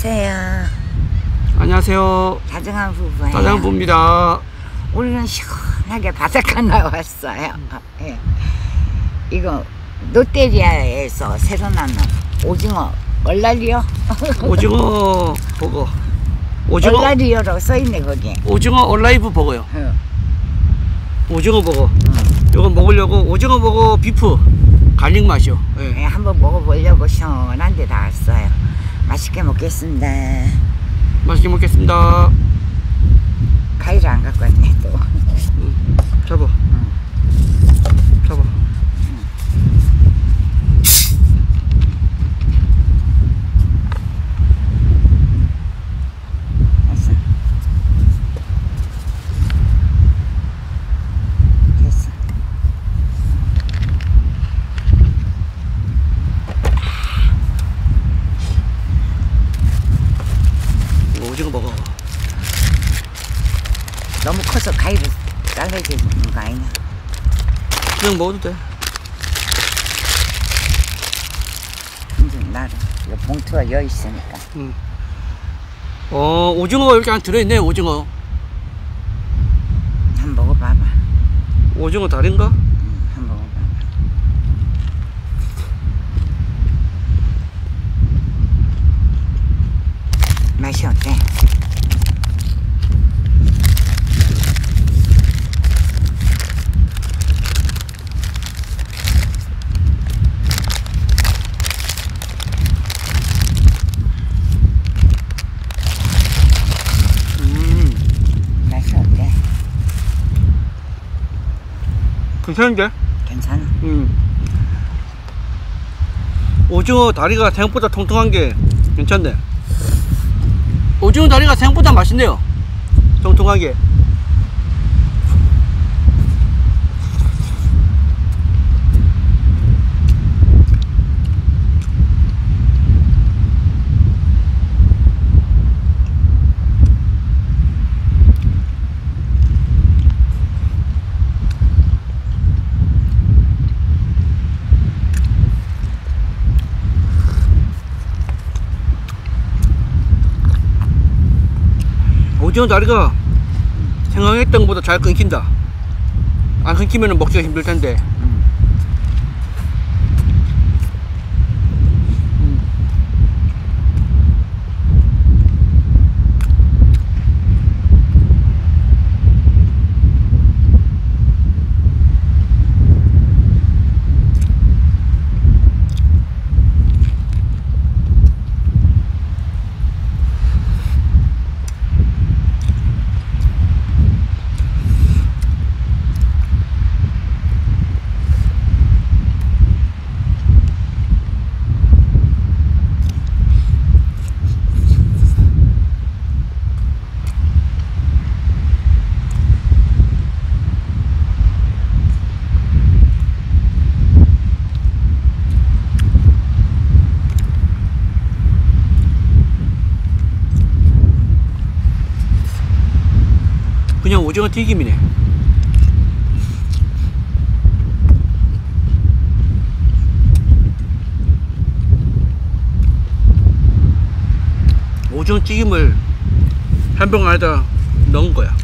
안녕하세요. 안녕하세요. 다정한 부부예요. 다정부부입니다. 우리는 시원하게 바닷가 나왔어요. 예. 이거 롯데리아에서 새로 나온 오징어 얼라리요? 오징어 버거. 오징어 얼라리요라고 써있네 거기. 오징어 alive 버거요. 어. 오징어 버거. 이거 먹으려고 오징어 버거 beef garlic 맛이요. 예. 예, 한번 먹어보려고 시원한 데 나왔어요. 맛있게 먹겠습니다. 맛있게 먹겠습니다. 가위를 안 갖고 왔네 또. 잡아. 잡아. 됐어. 됐어. 이거 오징어 버거. 너무 커서 가위를 잘라지는 거 아니냐? 그냥 먹어도 돼. 이제 나를 이거 봉투가 여 있으니까. 어 오징어 이렇게 안 들어있네 오징어. 한 번 먹어봐봐. 오징어? 응, 한 번 먹어봐봐. 맛이 어때? 음 맛이 어때? 괜찮은데? 괜찮아? 음. 오징어 다리가 생각보다 통통한 게 괜찮네. 오징어 다리가 생각보다 맛있네요. 통통한 게. 오징어 다리가 생각했던 것보다 잘 끊긴다. 안 끊기면 먹기가 힘들 텐데. 오징어 튀김이네. 오징어 튀김을 한병 안에다 넣은 거야.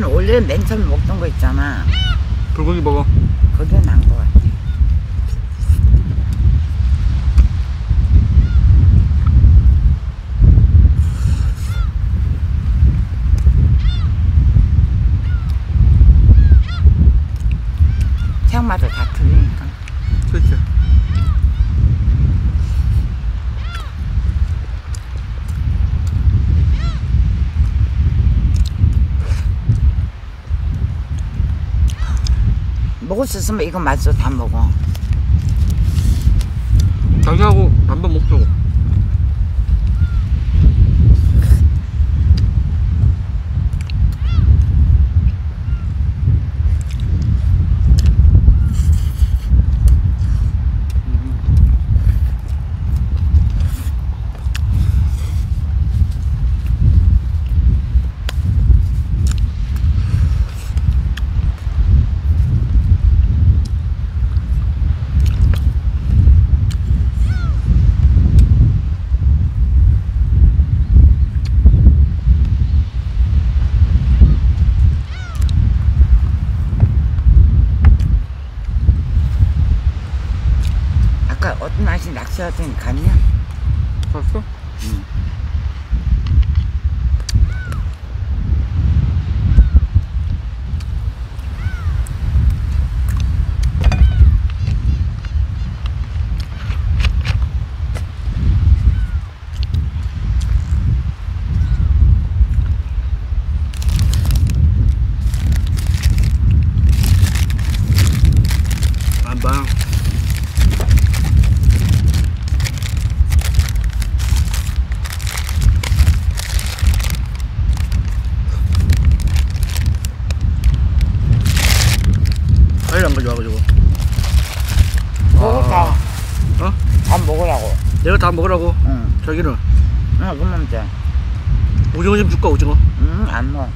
원래 맨 처음 먹던 거 있잖아. 불고기 먹어. 그게 나은 것 같아. 체형마다 다 틀리니까. 그렇지. 먹을 수 있으면 이거 맛있어 다 먹어. 자기하고 반반 먹자고. 아까 어떤 날씨 낚 시하더니 갔냐? 봤어? 반 과일 안 가져와가지고. 먹어 다. 어? 다 먹으라고. 내가 다 먹으라고. 응. 자기는 응, 그러면 돼. 오징어 좀 줄까 오징어? 응, 안 먹어.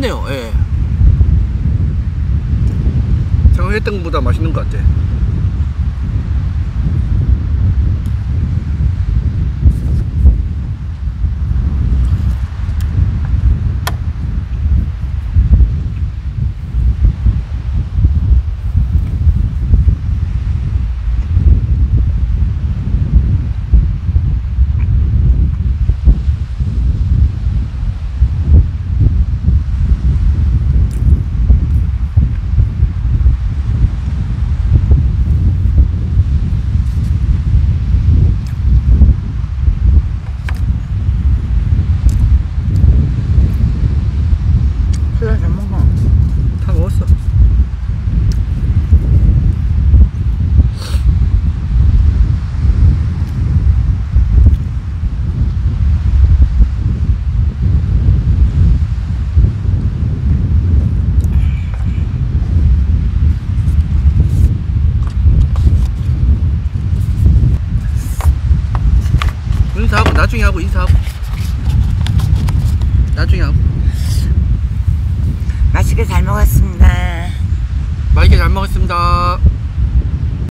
괜찮네요. 예. 생각했던 것보다 맛있는 것 같아. 술좀 먹어. 다 먹었어. 인사하고 나중에 하고 인사하고 나중에 하고 맛있게 잘 먹었습니다. 맛있게 잘 먹었습니다.